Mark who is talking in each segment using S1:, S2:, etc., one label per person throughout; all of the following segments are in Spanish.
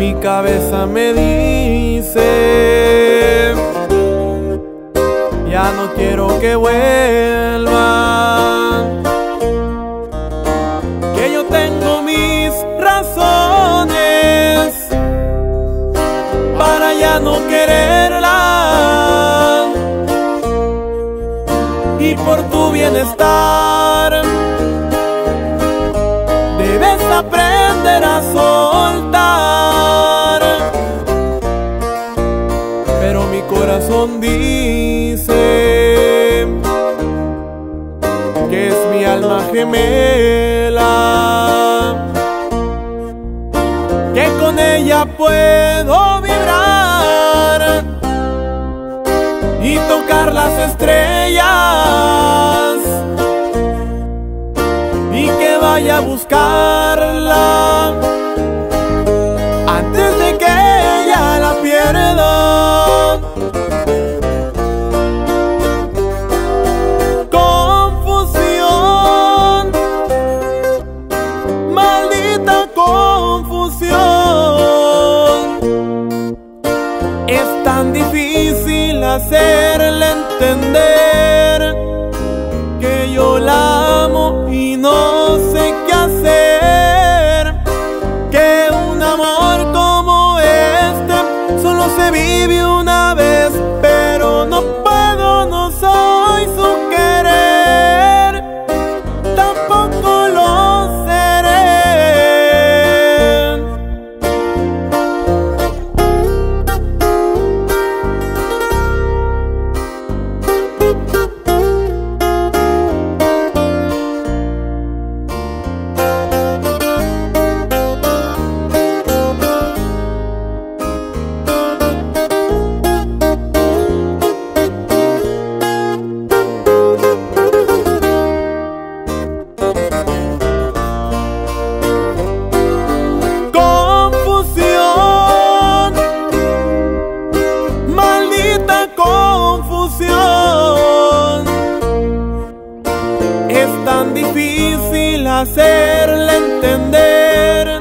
S1: Mi cabeza me dice, ya no quiero que vuelva. Que yo tengo mis razones para ya no quererla. Y por tu bienestar debes aprender a soltar. Mi corazón dice que es mi alma gemela, que con ella puedo vibrar y tocar las estrellas y que vaya a buscarla hacerle entender que yo la amo y no entender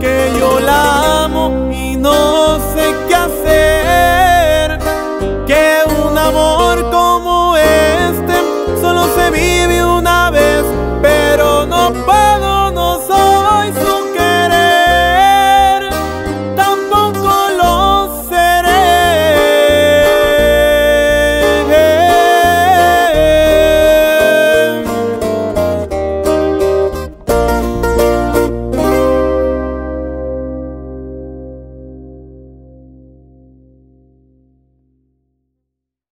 S1: que yo la